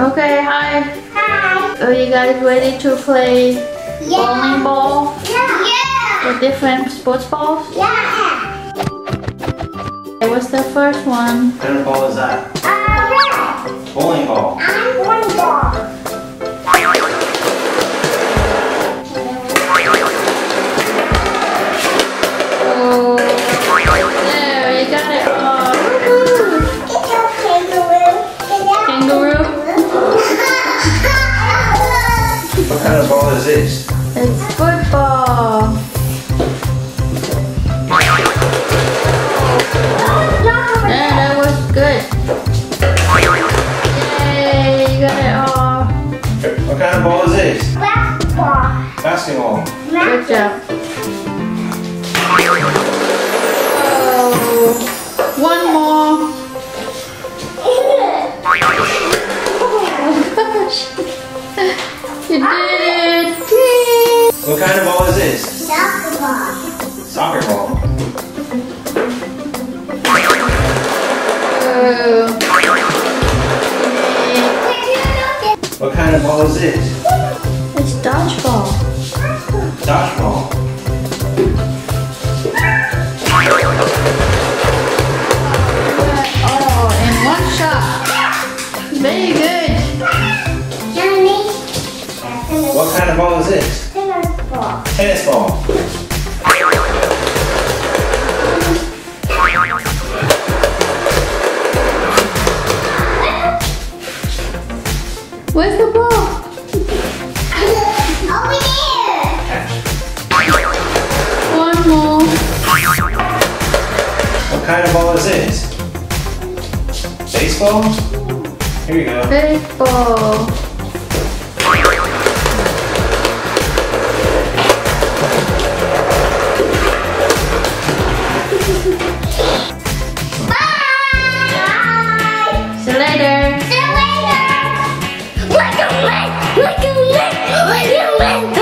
Okay, hi. Hi. Are you guys ready to play bowling ball? Yeah. Yeah. The different sports balls? Yeah. Okay, what's the first one? What kind of ball is that? Uh, red. Bowling ball. I'm one ball. Oh, What kind ball is this? It's football. Yeah, that was good. Yay, you got it all. What kind of ball is this? Basketball. Basketball. Good job. Did What kind of ball is this? Basketball. Soccer ball. Oh. What kind of ball is this? It's dodgeball. Dodgeball. Oh, in one shot. Very good. What kind of ball is this? Tennis ball. Tennis ball. Where's the ball? Over there. One more. What kind of ball is this? Baseball? Here you go. Baseball. Like a wait, like a wait.